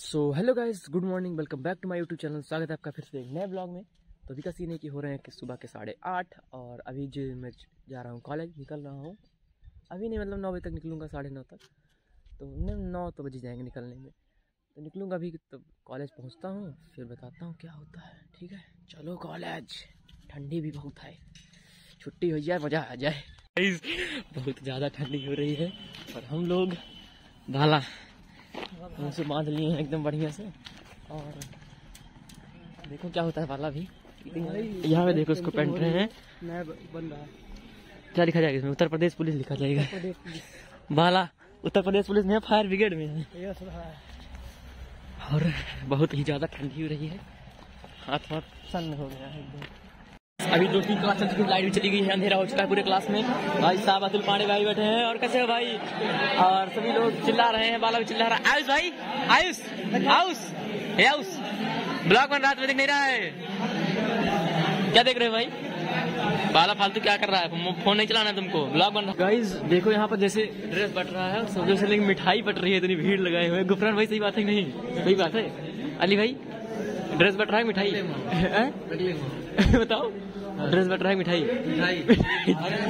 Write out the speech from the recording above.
So hello guys good morning welcome back to my YouTube channel स्वागत है आपका फिर से एक नए ब्लॉग में। तो अभी का सीन है कि हो रहे हैं कि सुबह के साढ़े आठ और अभी जो मैं जा रहा हूँ कॉलेज निकल रहा हूँ। अभी नहीं मतलब नौ बजे तक निकलूँगा, साढ़े नौ तक। तो नौ तो बजे जाएँगे निकलने में। तो निकलूँगा अभी तो कॉलेज पहुँचता हूँ, फिर बताता हूँ क्या होता है। ठीक है? चलो कॉलेज ठंडी भी बहुत है। छुट्टी हो जाए, मज़ा आ जाए। बहुत ज़्यादा ठंडी हो रही है। और हम लोग, भाला। उनसे बाँध लिए हैं एकदम बढ़िया से। और देखो क्या होता है वाला भी। यहाँ पे देखो उसको पहन रहे हैं। बन रहा है क्या लिखा जाएगा इसमें? उत्तर प्रदेश पुलिस लिखा जाएगा। बाला, उत्तर प्रदेश पुलिस में फायर ब्रिगेड में है। और बहुत ही ज़्यादा ठंडी हो रही है। हाथ हाथ सन हो गया है एकदम। अभी दो तीन क्लास चल चुकी लाइट भी चली गई है, अंधेरा हो चुका है पूरे क्लास में। भाई साहब, अतुल पांडे भाई बैठे हैं, और कैसे हो भाई? और सभी लोग चिल्ला रहे हैं, बाला भी चिल्ला रहा है। आयुष भाई, आयुष आयुष, हे आयुष ब्लॉग बन रात में दिख नहीं रहा है। क्या देख रहे हो भाई? बाला फालतू क्या कर रहा है? फ़ोन नहीं चलाना तुमको ब्लॉग बन रहा गाइस देखो यहाँ पर जैसे ड्रेस बट रहा है सब जैसे लेकिन मिठाई बट रही है, इतनी भीड़ लगाए हुए गुफरान भाई, सही बात है नहीं? सही बात है। अली भाई ड्रेस बट रहा है? मिठाई बताओ। ड्रेस बट रहा है मिठाई।